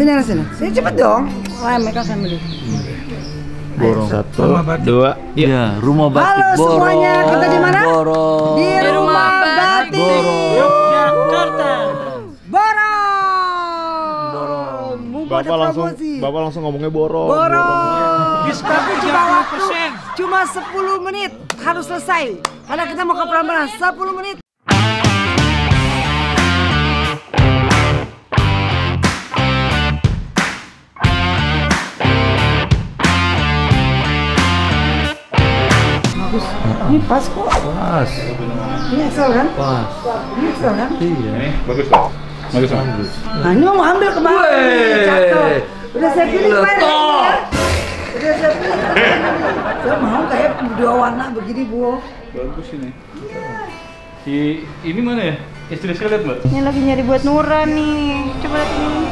Sini lah sini. Sini cepet dong. Wah, mereka akan beli. Borong. Satu, dua, iya. Ya, rumah batik Halo Borong. semuanya, kita di mana? Borong. Di rumah batik. Borong. Yogyakarta. Borong. Mumpung ada Bapak langsung. Bapak langsung ngomongnya borong. Borong. Tapi cuma waktu cuma 10 menit harus selesai. Karena kita mau ke Prambanan 10 menit. Ini pas kok. Pas. Ini Excel kan? Pas. Ini Excel kan? Iya. Ini bagus loh. Bagus loh. Nah ini mau ambil kemarin. Cakep. Udah saya pilih Pak. top. Udah saya pilih. Saya mau kayak dua warna begini bu. Bagus ini. Si ini mana ya? Istri saya lihat mbak. Ini lagi nyari buat Nura nih. Coba lihat ini.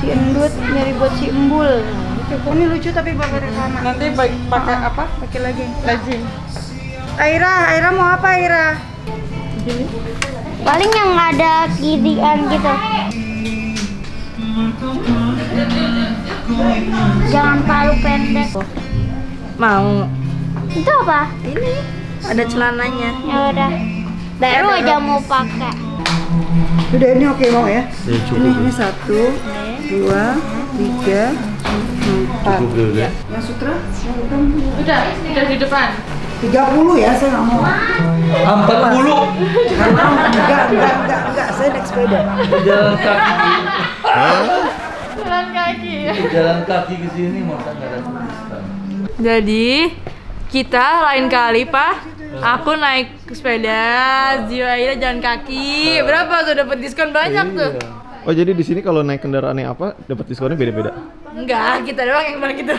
Si Endut nyari buat si Embul. Ini lucu tapi pakai rekaman. Nanti pakai apa? Pakai lagi. Lagi. Aira, Aira mau apa Aira? Paling yang ada kidian gitu. Jangan palu pendek. Mau. Itu apa? Ini ada celananya. Ya udah. Baru aja mau pakai. Udah ini oke mau ya? Ya, cukup. Ini ini satu, dua, tiga. Cukup dulu ya. Yang sutra? Udah, udah di depan. 30 ya saya nggak mau. Empat puluh. Enggak, enggak, enggak, enggak. Saya naik sepeda. Jalan kaki. Jalan kaki. Jalan kaki ke sini masa nggak ada tulisan. Jadi kita lain kali pak, aku naik sepeda, Zio Aira jalan kaki. Berapa tuh dapat diskon banyak tuh? Oh jadi di sini kalau naik kendaraannya apa dapat diskonnya beda-beda. Enggak, kita doang yang bilang gitu.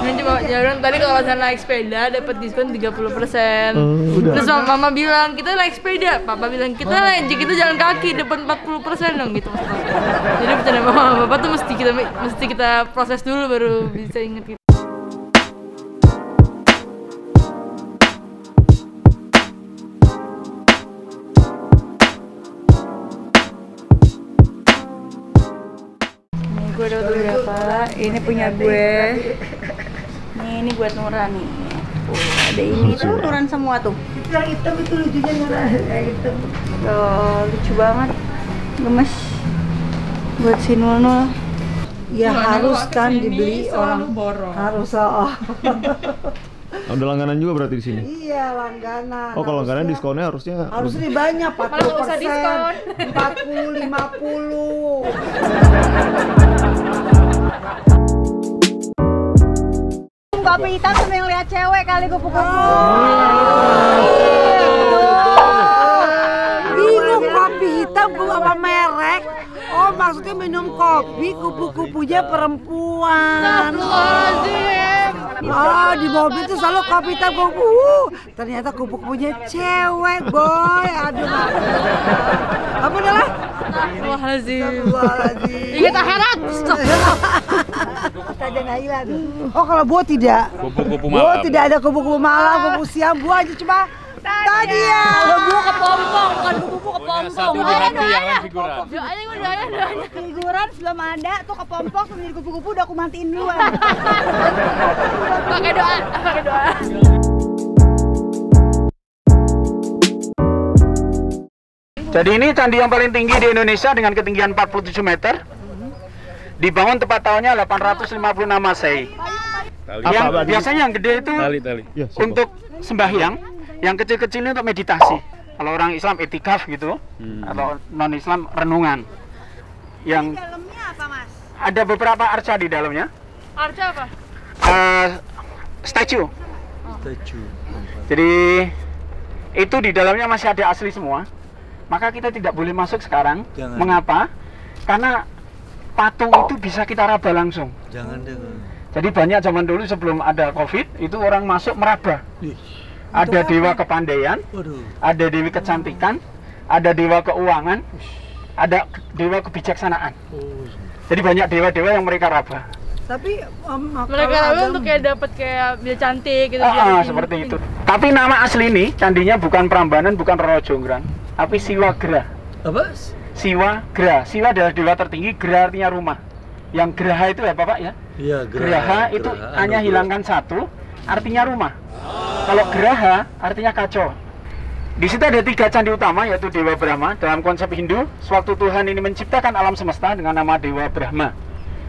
Nah, coba jalan tadi kalau saya naik sepeda dapat diskon 30%. udah. Terus mama, mama bilang kita naik sepeda, papa bilang kita naik kita jalan kaki dapat 40% dong gitu. Jadi bercanda mama papa tuh mesti kita mesti kita proses dulu baru bisa inget gitu. Gue udah beberapa. Ini punya gue. Nih ini buat Nura nih. Tuh, ada ini tuh Nuran semua tuh. Yang hitam itu lucunya nyala. Yang hitam. Tuh, lucu banget. Gemes. Buat si Nul Nul. Ya harus kan dibeli orang harus oh. Ada langganan juga berarti di sini. Iya langganan. Oh kalau langganan diskonnya harusnya harus lebih banyak 40 nggak usah diskon. 40 50 Kopi hitam sama yang lihat cewek kali kupu-kupu. bingung kopi hitam bu apa merek oh maksudnya minum kopi kupu-kupunya perempuan oh di mobil tuh selalu kopi hitam kupu uh, ternyata kupu-kupunya cewek boy. Aduh apa adalah Astagfirullahaladzim. Ingat akhirat. Kita aja nggak hilang. Oh kalau buah tidak. Kupu-kupu Buah tidak ada kupu-kupu malam, kupu siang, buah aja cuma tadi ya. Buku kepompong, bukan buku kepompong. Satu di hati yang lain figuran. Doanya gue doanya doanya. Figuran belum ada tuh kepompong tuh menjadi kupu-kupu udah aku matiin duluan. Pakai doa, pakai doa. Jadi ini candi yang paling tinggi di Indonesia dengan ketinggian 47 meter. Dibangun tepat tahunnya 856 Masehi. Tali. Yang biasanya yang gede itu Tali tali. Ya, untuk sembahyang, yang kecil-kecil ini untuk meditasi. Kalau orang Islam etikaf gitu, Hmm. atau non Islam renungan. Yang Dalamnya apa mas? ada beberapa arca di dalamnya. Arca apa? Eh, statue. Statue. Jadi itu di dalamnya masih ada asli semua. Maka kita tidak boleh masuk sekarang. Jangan. Mengapa? Karena patung itu bisa kita raba langsung. Jangan deh. Jadi banyak zaman dulu sebelum ada Covid itu orang masuk meraba. Ada dewa kepandaian, Waduh. ada dewi kecantikan, ada dewa keuangan, ada dewa kebijaksanaan. Jadi banyak dewa-dewa yang mereka raba. Tapi um, Mereka raba untuk kayak dapat kayak biar cantik gitu. Ah, ah, seperti itu. Tapi nama asli ini candinya bukan Prambanan, bukan Roro Jonggrang, tapi Siwagra. Apa? Siwa, Gra. Siwa adalah dewa tertinggi, Gra artinya rumah. Yang Graha itu ya Bapak ya? Iya, Graha itu hanya hilangkan satu, artinya rumah. Kalau Graha artinya kacau. Di situ ada tiga candi utama yaitu Dewa Brahma. Dalam konsep Hindu, sewaktu Tuhan ini menciptakan alam semesta dengan nama Dewa Brahma.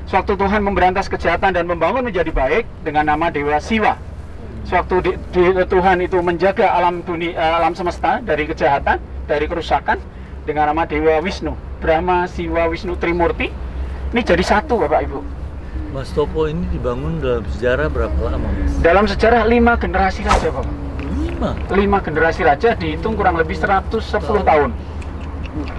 Sewaktu Tuhan memberantas kejahatan dan membangun menjadi baik dengan nama Dewa Siwa. Sewaktu di- di- Tuhan itu menjaga alam dunia, eh, alam semesta dari kejahatan, dari kerusakan dengan nama Dewa Wisnu. Brahma, Siwa, Wisnu, Trimurti. Ini jadi satu Bapak Ibu. Mas Topo ini dibangun dalam sejarah berapa lama, Mas? Dalam sejarah lima generasi raja Bapak. Lima. Lima generasi raja dihitung kurang lebih 110 tahun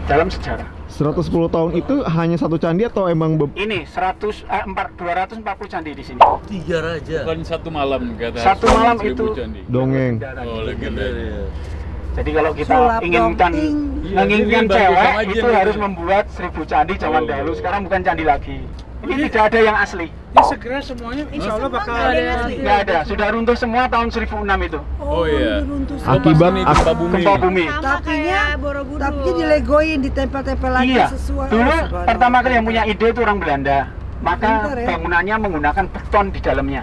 dalam sejarah. 110 tahun itu hanya satu candi atau emang be- Ini 100 eh, empat- 240 candi di sini. Tiga raja. Bukan satu malam kata Satu malam itu- Candi. dongeng? Oh, legenda. Iya. Jadi kalau kita Sulap inginkan. Iya, menginginkan cewek aja itu harus membuat seribu candi zaman Oh. dahulu. Sekarang bukan candi lagi. Ini tidak ada yang asli. Ini segera semuanya insya Allah bakal ada yang asli. Nggak ada. Sudah runtuh semua tahun 1006 itu. Oh iya. Oh, Akibat pas ini ak- gempa bumi. Gempa bumi. Tapinya-. Tapi dilegoin, ditempel-tempel lagi Iya. sesuai. Dulu Oh, pertama kali yang punya ide itu orang Belanda. Maka Pintar ya. bangunannya menggunakan beton di dalamnya.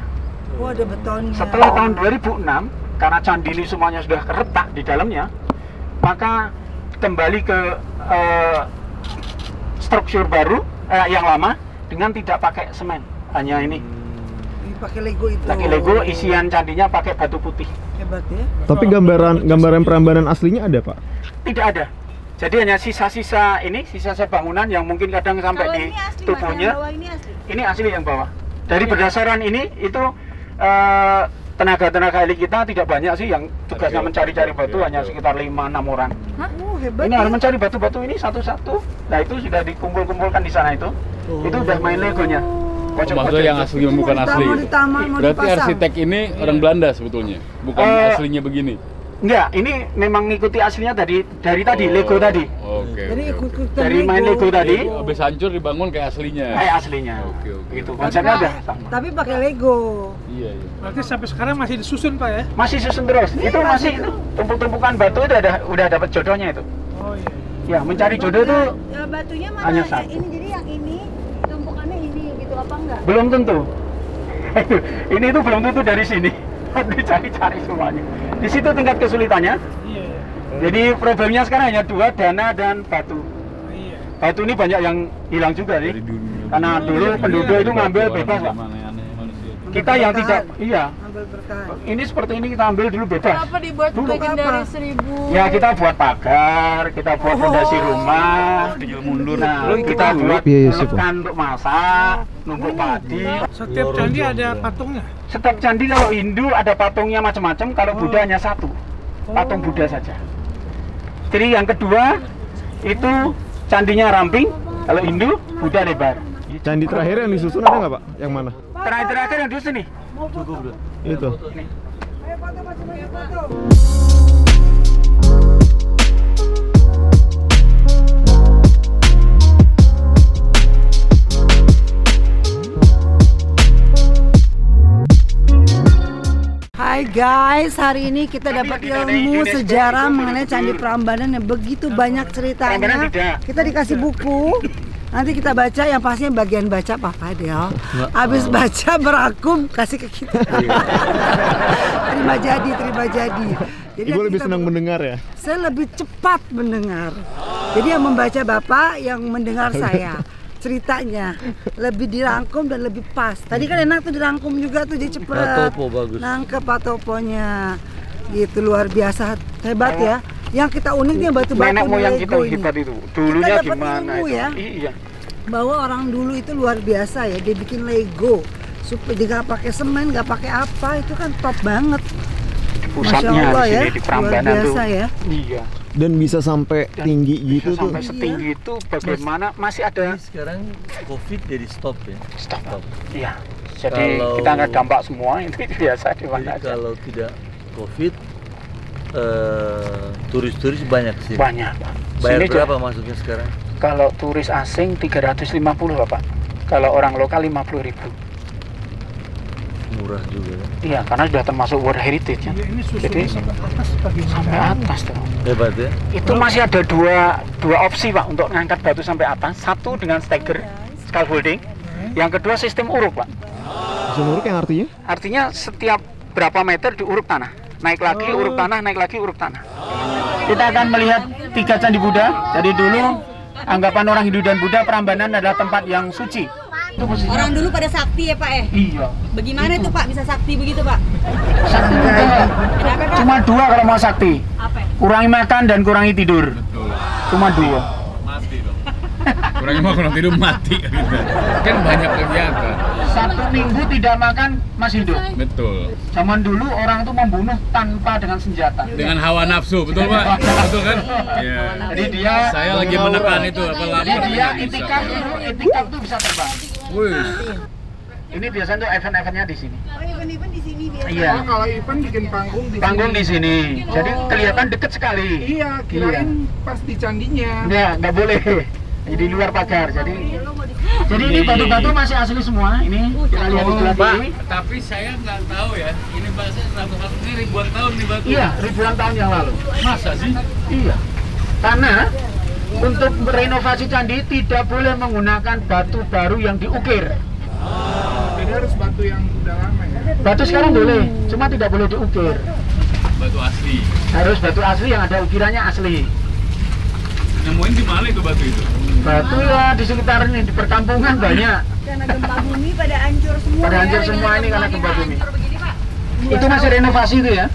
Oh, ada betonnya. Setelah tahun 2006, karena candi ini semuanya sudah keretak di dalamnya, maka kembali ke eh, struktur baru eh, yang lama dengan tidak pakai semen. Hanya ini, Ih, pakai Lego itu. lagi Lego isian candinya pakai batu putih. Hebat ya. Tapi gambaran gambaran perambanan aslinya ada, Pak? Tidak ada. Jadi hanya sisa-sisa ini, sisa-sisa bangunan yang mungkin kadang sampai Kalau di ini asli, tubuhnya. yang bawah ini asli. Ini asli yang bawah. Dari berdasarkan ini itu eh, tenaga-tenaga elit kita tidak banyak sih yang tugasnya mencari-cari batu hanya sekitar 5-6 orang. Oh, hebat. Ini ya. harus mencari batu-batu ini satu-satu. Nah itu sudah dikumpul-kumpulkan di sana itu. Itu udah main legonya. Maksudnya yang asli bukan asli. Mau di taman, mau Berarti dipasang. arsitek ini orang Belanda sebetulnya, bukan Eh, aslinya begini. Enggak, ini memang ngikuti aslinya dari dari tadi Oh, Lego tadi. Oke. Jadi oke, oke. ikut-ikutan Dari main Lego tadi Habis hancur dibangun kayak aslinya. kayak aslinya. Oke, oke. Gitu. Konsepnya ada sama. Tapi pakai Lego. Iya, iya. Berarti sampai sekarang masih disusun Pak ya? Masih susun terus. Itu masih itu tumpuk-tumpukan batu itu ada udah dapat jodohnya itu. Oh iya. Ya, mencari jodoh itu Ya, batunya mana? Hanya Ya, satu. Ini jadi yang ini ini apa enggak? belum tentu. ini itu belum tentu dari sini. Dicari-cari semuanya. Di situ tingkat kesulitannya. Iya. Jadi problemnya sekarang hanya dua, dana dan batu. Iya. Batu ini banyak yang hilang juga Dari dunia. Karena dulu penduduk itu ngambil bebas, Pak. Kita yang tidak, iya. Ambil berkah. Ini seperti ini kita ambil dulu bebas. Kenapa dibuat Dulu legendaris apa? seribu? Ya kita buat pagar, kita buat fondasi rumah, mundur. nah, kita buat Iya, iya, lekan untuk masak, numpuk padi. Setiap candi ada patungnya. Setiap candi kalau Hindu ada patungnya macam-macam, kalau Buddha hanya satu, patung Buddha saja. Jadi yang kedua itu candinya ramping, kalau Hindu Buddha lebar. Candi terakhir yang disusun ada nggak, Pak? Yang mana? Terakhir-terakhir yang di sini. Cukup udah. Itu. Ayo foto, foto. Hai guys, hari ini kita dapat ilmu sejarah mengenai Candi. Prambanan yang begitu banyak ceritanya. Kita dikasih buku. Nanti kita baca yang pastinya bagian baca Papa Del. Habis baca berakum kasih ke kita. terima jadi, terima jadi. Jadi Ibu lebih senang mendengar ya? saya lebih cepat mendengar. Jadi yang membaca Bapak, yang mendengar saya. Ceritanya lebih dirangkum dan lebih pas. Tadi kan enak tuh dirangkum juga tuh jadi cepet. Patopo bagus. Nangkep patoponya. Gitu luar biasa hebat ya. Yang kita unik nih batu-batu Nenek moyang Lego kita ini. hebat itu. Dulunya Kita dapat gimana ilmu itu? ya. Iya. Bahwa orang dulu itu luar biasa ya. Dia bikin Lego supaya dia nggak pakai semen, nggak pakai apa itu kan top banget. Pusatnya Masya Allah di ya, di luar Prambanan tuh. biasa ya. Iya. Dan bisa sampai Dan tinggi Bisa gitu tuh. sampai setinggi itu bagaimana masih ada Ini sekarang COVID jadi stop ya. Stop. Stop. Iya. Jadi Kalau- kita nggak dampak semua itu biasa di mana aja. kalau tidak COVID, eh, turis-turis banyak sih. Banyak. Pak. Bayar Sini berapa juga- masuknya sekarang? Kalau turis asing 350 Bapak. Kalau orang lokal 50 ribu. Murah juga ya. Iya, karena sudah termasuk World Heritage ya. Jadi sampai atas tuh. Hebat ya. Itu masih ada dua dua opsi pak untuk ngangkat batu sampai atas. Satu dengan stagger scaffolding, yang kedua sistem uruk pak. Sumuruk yang artinya? Artinya setiap berapa meter diuruk tanah, naik lagi uruk tanah, naik lagi uruk tanah. Kita akan melihat tiga candi Buddha. Jadi dulu anggapan orang Hindu dan Buddha Prambanan adalah tempat yang suci. Itu posisinya. Orang dulu pada sakti ya Pak eh? Iya. Bagaimana itu Pak bisa sakti begitu Pak? Sakti Buddha. Cuma dua kalau mau sakti. Apa? Kurangi makan dan kurangi tidur. Cuma dua. Kurangnya mau kurang tidur mati gitu. Kan banyak kegiatan. Satu minggu tidak makan masih hidup. Betul. Zaman dulu orang itu membunuh tanpa dengan senjata. Dengan hawa nafsu, betul Pak? Betul kan? Iya. Jadi dia Saya lagi menekan itu apa Jadi lapar dia itikaf itu itikaf itu bisa terbang. Wih. Ini biasanya tuh event-eventnya di sini. Oh event-event di sini biasa. Iya. kalau event bikin panggung di Panggung di sini. Jadi kelihatan deket sekali. Iya, kirain pas di candinya. Ya, nggak boleh. Di luar pagar. Jadi jadi ini batu-batu masih asli semua. Ini kita lihat di sebelah Pak, kiri. tapi saya nggak tahu ya. Ini bahasa satu-satu ini ribuan tahun nih batu. Iya, ribuan tahun yang lalu. Masa sih? Iya. Karena untuk renovasi candi tidak boleh menggunakan batu baru yang diukir. Jadi harus batu yang udah lama ya. Batu sekarang boleh, cuma tidak boleh diukir. Batu asli. Harus batu asli yang ada ukirannya asli. Nemuin di mana itu batu itu? Batu ya di sekitar ini di perkampungan banyak. Karena gempa bumi pada hancur semua. Pada ya. hancur semua ini karena gempa bumi. Itu masih renovasi itu ya.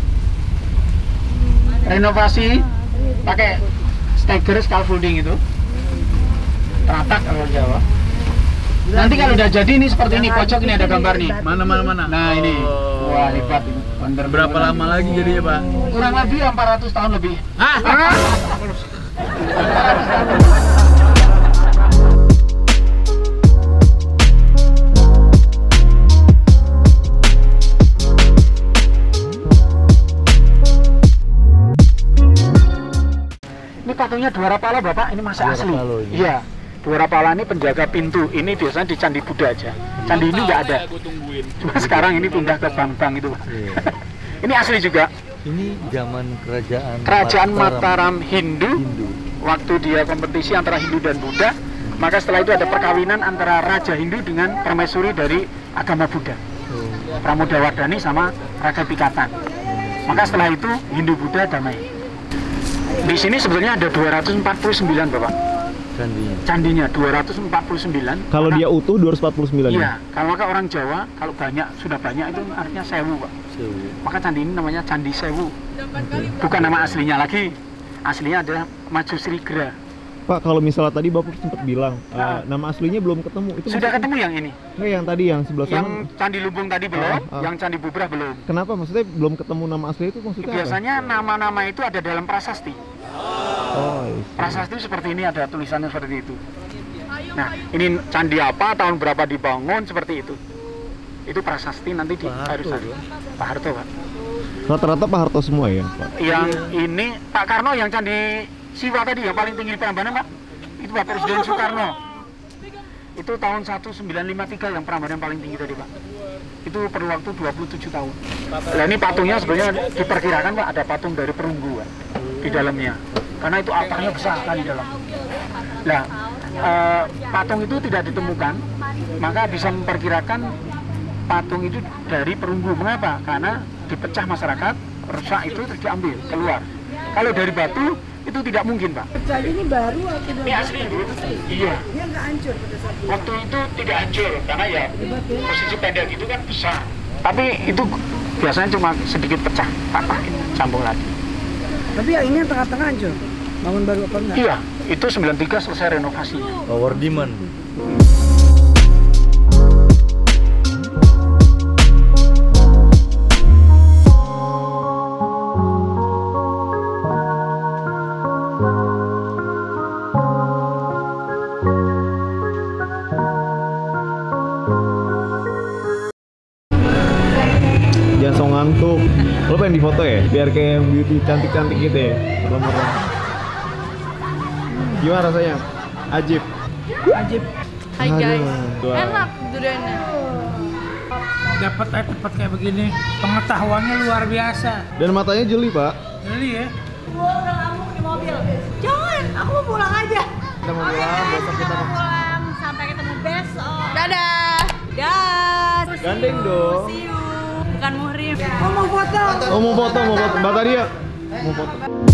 Renovasi pakai stagger scaffolding itu. Teratak kalau Jawa. Nanti kalau udah jadi ini seperti ini pojok ini ada gambar nih. Mana mana mana? Nah ini. Wah hebat ini. Berapa lama lagi jadinya Pak? Kurang lebih 400 tahun lebih. Hah? Ini patungnya dua rapala bapak, ini masa Dua asli. Iya, dua rapala ini penjaga pintu. Ini biasanya di Candi Buddha aja. Candi ini nggak ada. Cuma sekarang ini pindah ke bank-bank itu. Pak. Iya. ini asli juga. Ini zaman kerajaan Kerajaan Mataram Hindu, Hindu. waktu dia kompetisi antara Hindu dan Buddha, maka setelah itu ada perkawinan antara Raja Hindu dengan permaisuri dari agama Buddha. Oh. Pramodawardhani sama Raga Pikatan. Maka setelah itu Hindu Buddha damai. Di sini sebenarnya ada 249 Bapak. Candinya. Candinya 249. Kalau dia utuh 249 Iya, kalau maka orang Jawa kalau banyak sudah banyak itu artinya sewu, Pak. Sewu. Maka candi ini namanya Candi Sewu. Bukan nama aslinya lagi. Aslinya adalah Majusri Gra. Pak kalau misalnya tadi Bapak sempat bilang eh, nama aslinya belum ketemu. Itu Sudah maksud- ketemu yang ini. Enggak yang tadi yang sebelah Yang sana. Candi Lumbung tadi belum, Ah, ah. yang Candi Bubrah belum. Kenapa maksudnya belum ketemu nama asli itu maksudnya? Biasanya nama-nama itu ada dalam prasasti. Oh. Prasasti seperti ini ada tulisannya seperti itu. Nah, ini candi apa, tahun berapa dibangun seperti itu. Itu prasasti nanti di Pak harus Harto, Pak Harto, Pak. Rata-rata Pak Harto semua ya, Pak. Yang ini Pak Karno yang candi Siwa tadi yang paling tinggi di Prambanan, Pak. Itu Pak Presiden Soekarno. Itu tahun 1953 yang Prambanan paling tinggi tadi, Pak. Itu perlu waktu 27 tahun. Nah, ini patungnya sebenarnya diperkirakan, Pak, ada patung dari perunggu, Pak, di dalamnya. Karena itu altarnya besar sekali di dalam. Nah, eh, patung itu tidak ditemukan, maka bisa memperkirakan patung itu dari perunggu. Mengapa? Karena dipecah masyarakat, rusak itu terus diambil keluar. Kalau dari batu itu tidak mungkin, Pak. Jadi ini baru atau Ini asli, Bu. Iya. Dia nggak hancur pada saat itu. Waktu itu tidak hancur karena ya posisi pendek itu kan besar. Tapi itu biasanya cuma sedikit pecah, patah, sambung lagi. Tapi yang ini yang tengah-tengah hancur. Bangun baru apa enggak? Iya, itu 93 selesai renovasi. Power demand. Lo pengen difoto ya? Biar kayak yang beauty cantik-cantik gitu ya. Merem-merem. Gimana rasanya? Ajib. Ajib. Hai guys. Aduh. Enak duriannya. dapat air tempat kayak begini. Pengetahuannya luar biasa. Dan matanya jeli, Pak. Jadi ya. Gua udah ngamuk di mobil. Jangan, aku mau pulang aja. Kita mau pulang, besok kita mau pulang. Sampai ketemu besok. Dadah. Dah. Gandeng dong. Bukan muhrim. Oh mau foto. Oh mau foto, mau foto. Mbak Tadia. Mau foto.